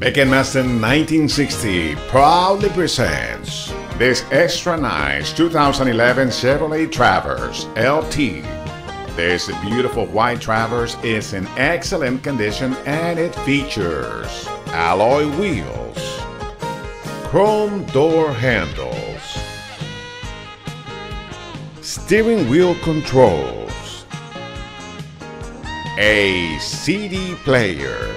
Masten 1960 proudly presents this extra nice 2011 Chevrolet Traverse LT. This beautiful white Traverse is in excellent condition and it features alloy wheels, chrome door handles, steering wheel controls, a CD player,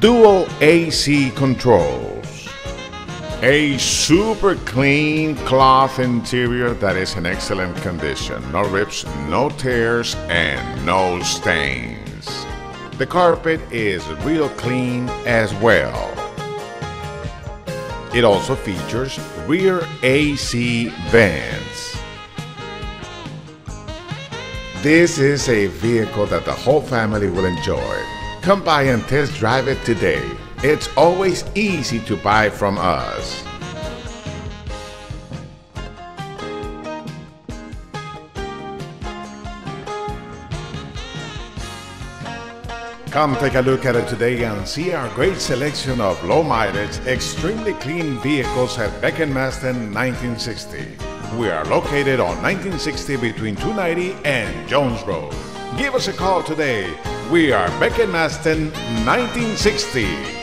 dual AC controls, a super clean cloth interior that is in excellent condition. No rips, no tears, and no stains. The carpet is real clean as well. It also features rear AC vents. This is a vehicle that the whole family will enjoy. Come by and test drive it today. It's always easy to buy from us. Come take a look at it today and see our great selection of low mileage, extremely clean vehicles at Beck & Masten 1960. We are located on 1960 between 290 and Jones Road. Give us a call today. We are Beck & Masten 1960.